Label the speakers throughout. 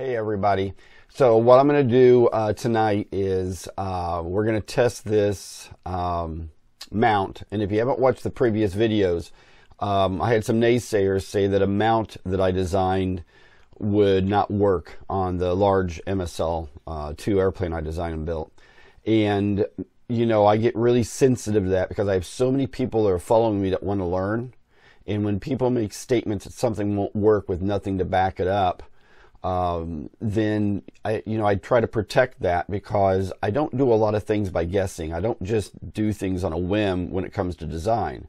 Speaker 1: Hey everybody. So what I'm going to do uh, tonight is uh, we're going to test this um, mount. And if you haven't watched the previous videos, um, I had some naysayers say that a mount that I designed would not work on the large MSL uh, 2 airplane I designed and built. And, you know, I get really sensitive to that because I have so many people that are following me that want to learn. And when people make statements that something won't work with nothing to back it up, um, then I, you know, I try to protect that because I don't do a lot of things by guessing. I don't just do things on a whim when it comes to design.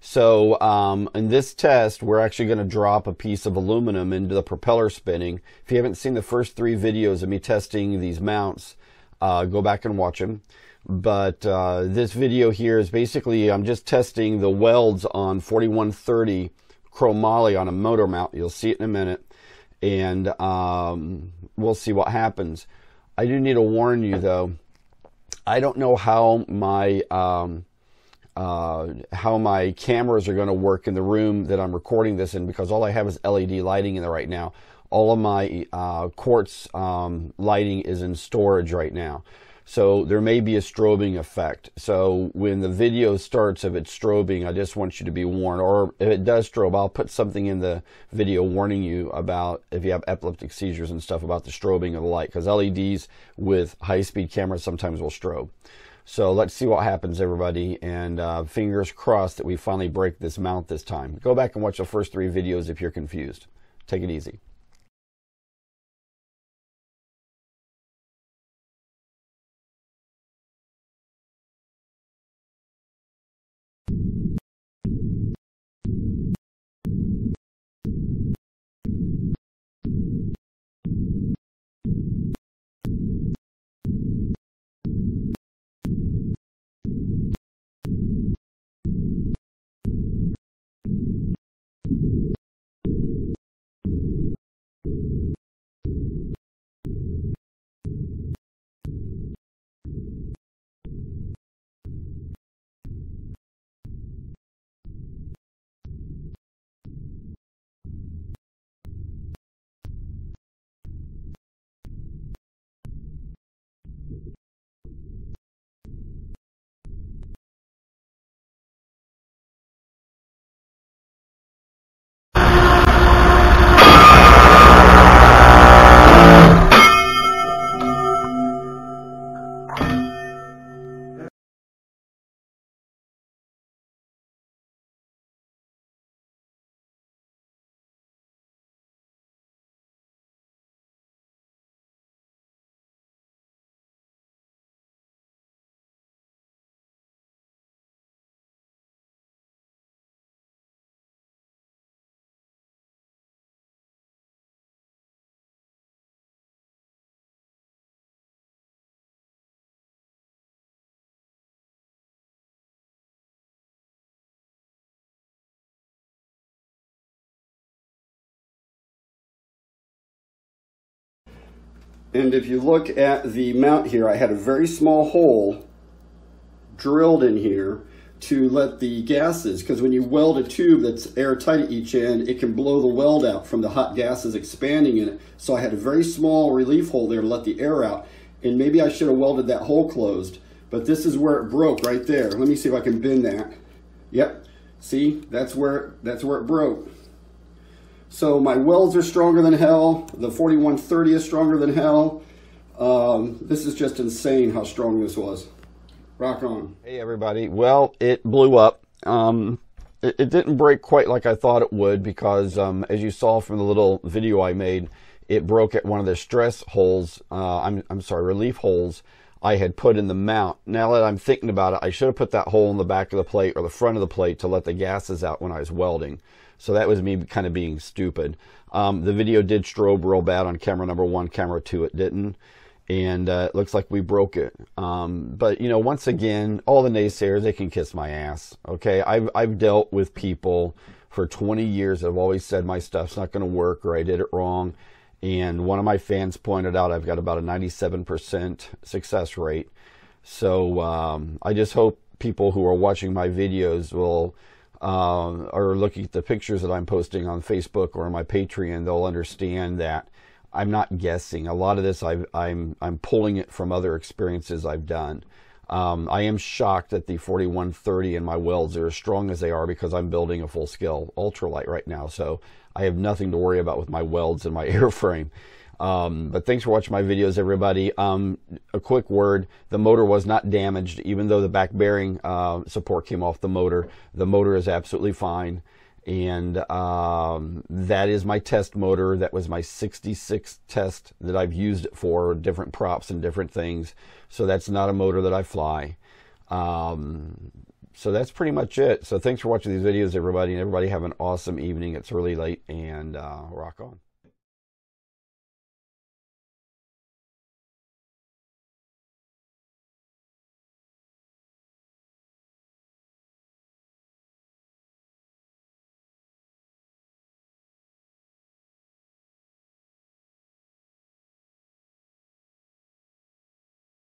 Speaker 1: So um, in this test, we're actually going to drop a piece of aluminum into the propeller spinning. If you haven't seen the first three videos of me testing these mounts, uh, go back and watch them. But uh, this video here is basically I'm just testing the welds on 4130 chromoly on a motor mount. You'll see it in a minute and um, we'll see what happens. I do need to warn you though. I don't know how my um, uh, how my cameras are going to work in the room that I'm recording this in because all I have is LED lighting in there right now. All of my uh, quartz um, lighting is in storage right now. So there may be a strobing effect. So when the video starts of it strobing, I just want you to be warned. Or if it does strobe, I'll put something in the video warning you about if you have epileptic seizures and stuff about the strobing of the light. Because LEDs with high-speed cameras sometimes will strobe. So let's see what happens, everybody. And uh, fingers crossed that we finally break this mount this time. Go back and watch the first three videos if you're confused. Take it easy. And if you look at the mount here, I had a very small hole drilled in here to let the gases, because when you weld a tube that's airtight at each end, it can blow the weld out from the hot gases expanding in it. So I had a very small relief hole there to let the air out. And maybe I should have welded that hole closed. But this is where it broke right there. Let me see if I can bend that. Yep. See, that's where, that's where it broke. So my welds are stronger than hell. The 4130 is stronger than hell. Um, this is just insane how strong this was. Rock on. Hey everybody. Well, it blew up. Um, it, it, didn't break quite like I thought it would because um, as you saw from the little video I made, it broke at one of the stress holes. Uh, I'm, I'm sorry, relief holes I had put in the mount. Now that I'm thinking about it, I should have put that hole in the back of the plate or the front of the plate to let the gases out when I was welding. So that was me kind of being stupid. Um, the video did strobe real bad on camera number one, camera two, it didn't. And uh, it looks like we broke it. Um, but, you know, once again, all the naysayers, they can kiss my ass. Okay. I've, I've dealt with people for 20 years that have always said my stuff's not going to work or I did it wrong. And one of my fans pointed out I've got about a 97% success rate. So um, I just hope people who are watching my videos will uh, or looking at the pictures that I'm posting on Facebook or my Patreon, they'll understand that I'm not guessing. A lot of this i am I'm, I'm pulling it from other experiences I've done. Um, I am shocked that the 4130 and my welds are as strong as they are because I'm building a full scale ultralight right now. So I have nothing to worry about with my welds and my airframe. Um, but thanks for watching my videos, everybody. Um, a quick word: the motor was not damaged, even though the back bearing uh, support came off the motor. The motor is absolutely fine, and um, that is my test motor. That was my 66 test that I've used it for different props and different things. So that's not a motor that I fly. Um, so that's pretty much it. So thanks for watching these videos, everybody, and everybody have an awesome evening. It's really late, and uh, rock on.